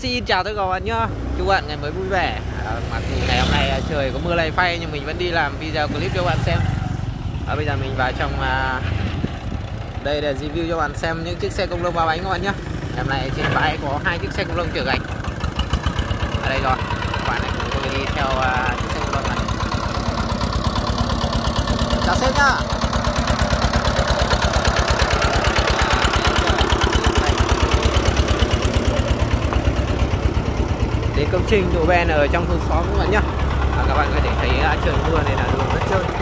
xin chào tất cả các bạn nhá. Chúc bạn ngày mới vui vẻ. À, Mặc dù ngày hôm nay à, trời có mưa lầy phay Nhưng mình vẫn đi làm video clip cho bạn xem. À, Bây giờ mình vào trong à, Đây để review cho bạn xem những chiếc xe công lông ba bánh các bạn nhá. Ngày hôm nay trên bãi có hai chiếc xe công lông chở gạch. Ở đây rồi. Các bạn này cùng tôi đi theo à, chiếc xe công lông này. Chào sếp nhá. Đến công trình đổ ven ở trong thôn xóm các bạn nhé à, các bạn có thể thấy à, trời mưa này là đường rất trơn.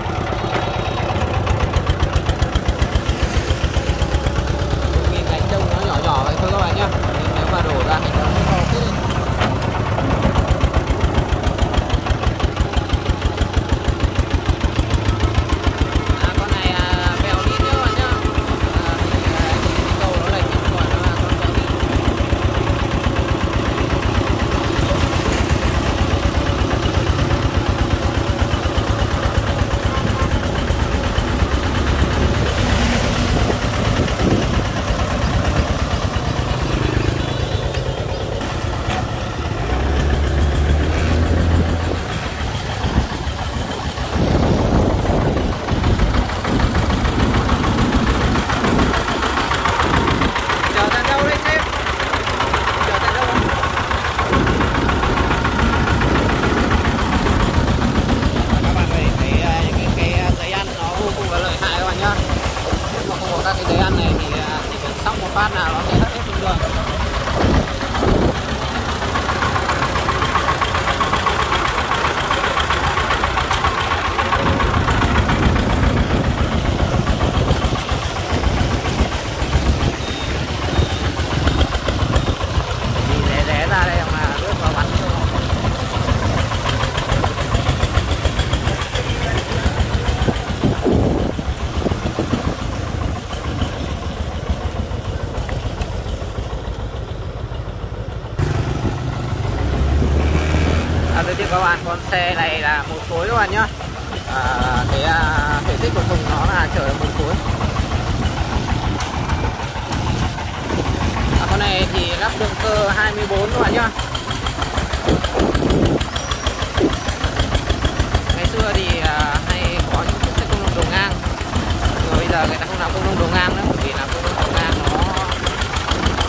Không đồ ngang nữa vì là công đồ ngang nó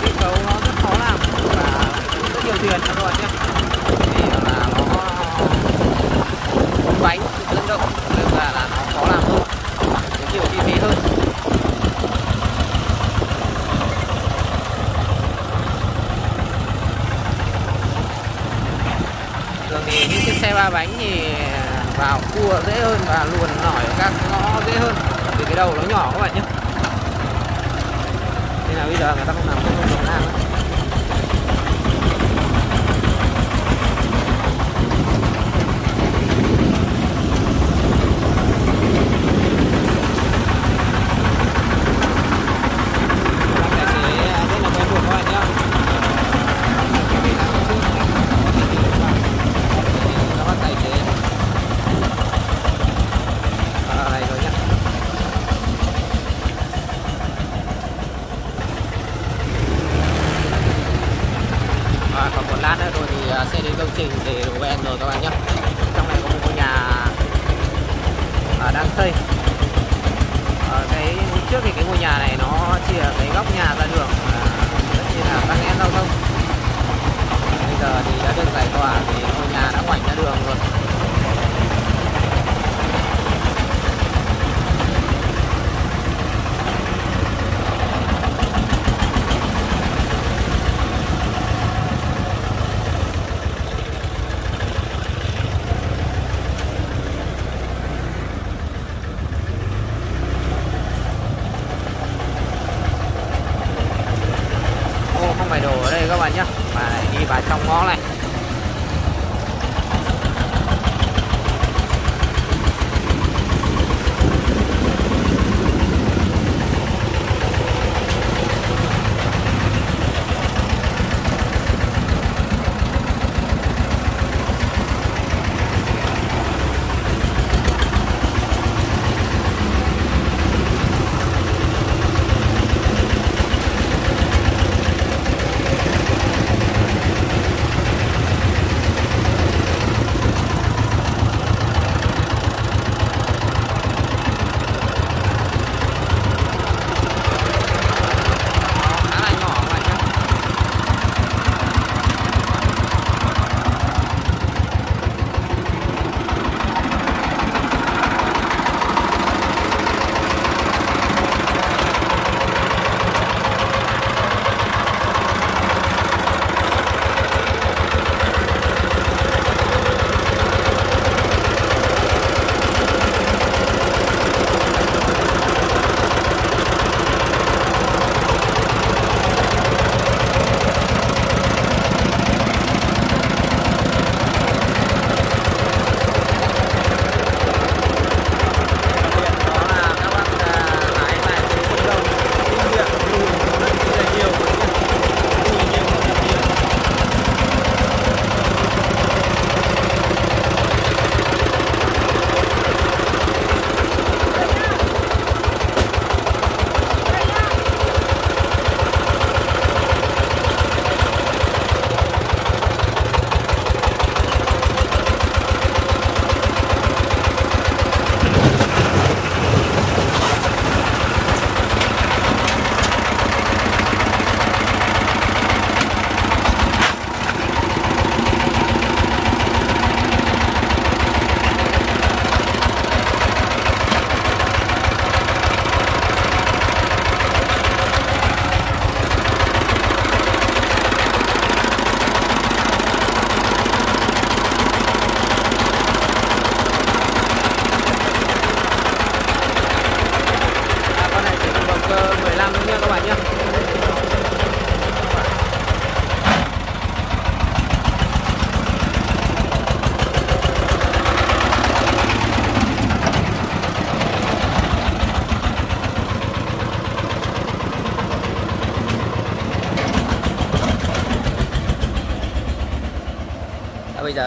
kết cấu nó rất khó làm và rất nhiều tiền các bạn nhé vì là nó bốn bánh dẫn động nên là, là nó khó làm hơn. Có nhiều chi phí hơn. Thường thì những chiếc xe ba bánh thì vào cua dễ hơn và luồn nổi các ngõ dễ hơn vì cái đầu nó nhỏ các bạn nhé giờ người ta không làm cái công đồng ngang nữa Các tài xế rất là quen thuộc các bạn nhé Vì là trước có thể đi được vào cho các tài xế à, này rồi nhé à, còn một lát nữa rồi thì à, sẽ đến công trình để đổ ben rồi các bạn nhé trong này có một ngôi nhà à, đang xây ở ờ, cái trước thì cái ngôi nhà này nó chỉ ở cái góc nhà ra đường à, rất chi là tắc nghẽn giao thông. Bây giờ thì đã được giải tỏa thì ngôi nhà đã ngoảnh ra đường rồi. Mày đồ đổ ở đây các bạn nhé và lại đi vào trong ngõ này.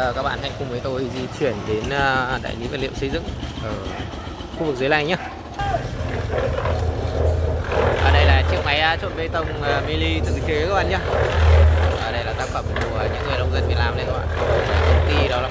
Giờ các bạn hãy cùng với tôi di chuyển đến à, đại lý vật liệu xây dựng ở khu vực dưới này nhé. Ở đây là chiếc máy à, trộn bê tông à, mini tự chế các bạn nhé. Ở đây là tác phẩm của những người nông dân Việt Nam đây các bạn. Công ty đó là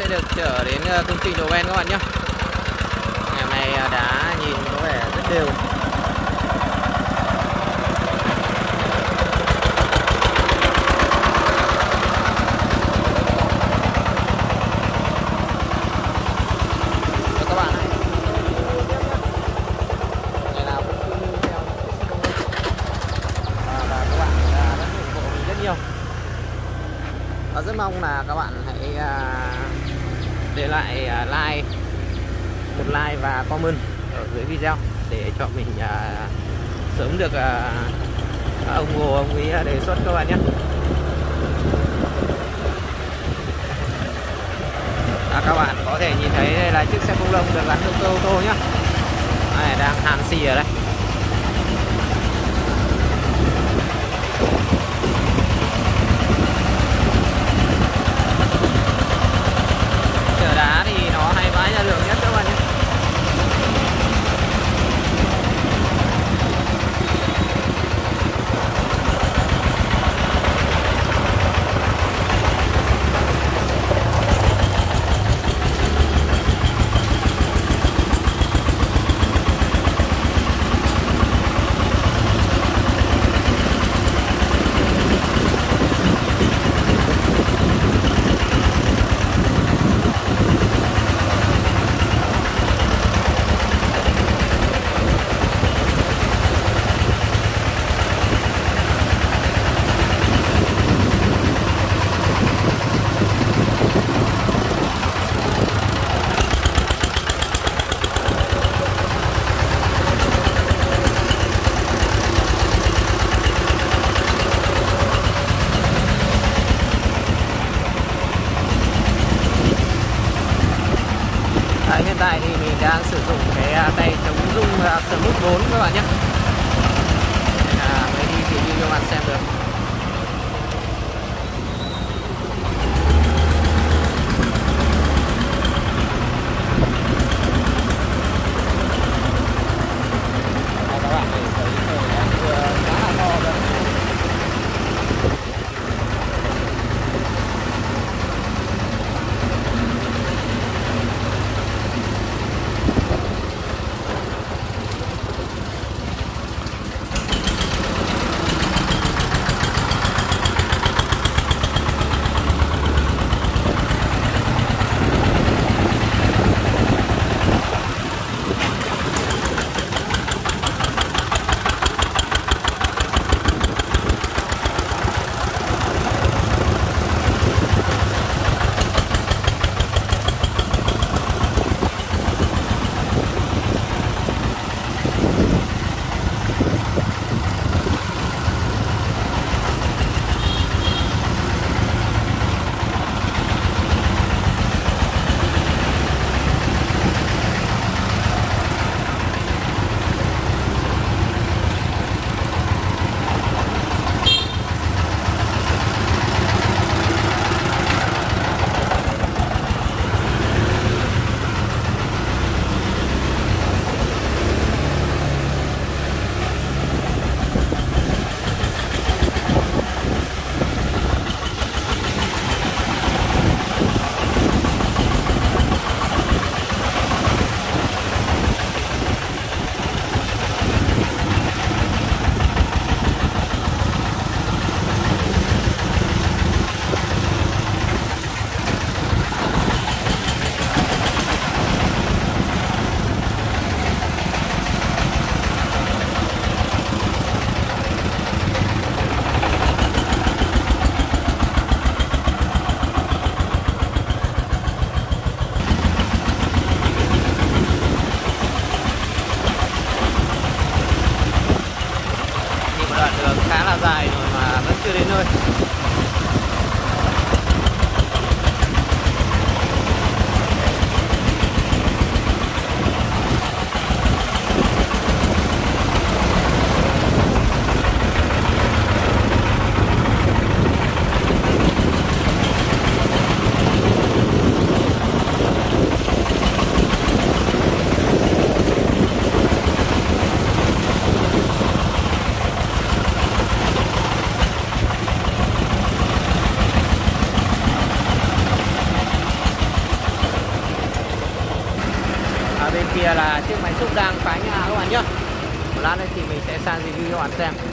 sẽ được chở đến ờ, công trình đồ ven các bạn nhé ngày hôm ờ, nay đá nhìn có vẻ rất đều. Các bạn. Ngày nào cũng và, các bạn ờ, đã rất nhiều. Và rất mong là các bạn hãy để lại à, like một like và comment ở dưới video để cho mình à, sớm được à, ông Ngô ông ấy đề xuất các bạn nhé. À, các bạn có thể nhìn thấy đây là chiếc xe công lông được gắn động cơ ô tô nhé. Này đang hàn xì ở đây. là chiếc máy xúc đang phá nhà các bạn nhá. Một lát nữa thì mình sẽ sang review cho các bạn xem.